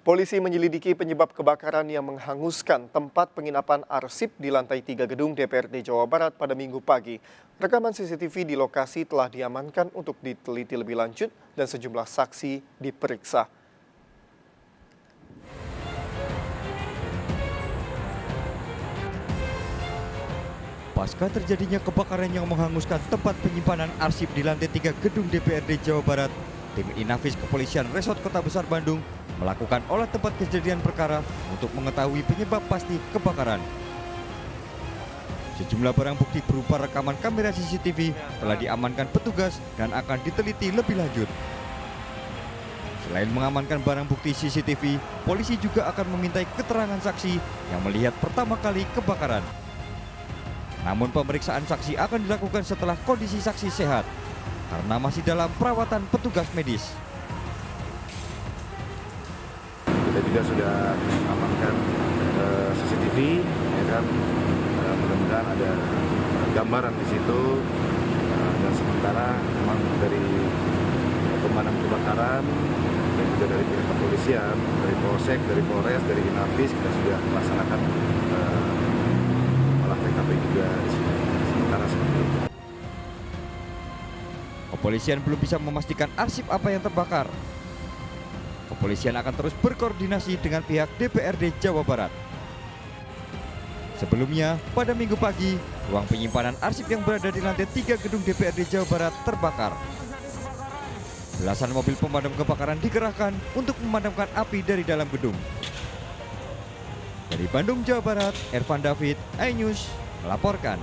Polisi menyelidiki penyebab kebakaran yang menghanguskan tempat penginapan arsip di lantai 3 gedung DPRD Jawa Barat pada minggu pagi. Rekaman CCTV di lokasi telah diamankan untuk diteliti lebih lanjut dan sejumlah saksi diperiksa. Pasca terjadinya kebakaran yang menghanguskan tempat penyimpanan arsip di lantai 3 gedung DPRD Jawa Barat, tim Inafis Kepolisian Resort Kota Besar Bandung melakukan olah tempat kejadian perkara untuk mengetahui penyebab pasti kebakaran. Sejumlah barang bukti berupa rekaman kamera CCTV telah diamankan petugas dan akan diteliti lebih lanjut. Selain mengamankan barang bukti CCTV, polisi juga akan memintai keterangan saksi yang melihat pertama kali kebakaran. Namun pemeriksaan saksi akan dilakukan setelah kondisi saksi sehat karena masih dalam perawatan petugas medis. Kita juga sudah mengamankan uh, CCTV ya kan? Uh, mudah-mudahan ada gambaran di situ. Uh, dan sementara memang dari pemadam kebakaran dan juga dari pihak kepolisian dari Polsek, dari Polres, dari Inafis kita sudah melaksanakan olah TKP juga di sini. Sementara seperti itu. Kepolisian belum bisa memastikan arsip apa yang terbakar kepolisian akan terus berkoordinasi dengan pihak DPRD Jawa Barat. Sebelumnya, pada minggu pagi, ruang penyimpanan arsip yang berada di lantai 3 gedung DPRD Jawa Barat terbakar. Belasan mobil pemadam kebakaran dikerahkan untuk memadamkan api dari dalam gedung. Dari Bandung, Jawa Barat, Ervan David, iNews melaporkan.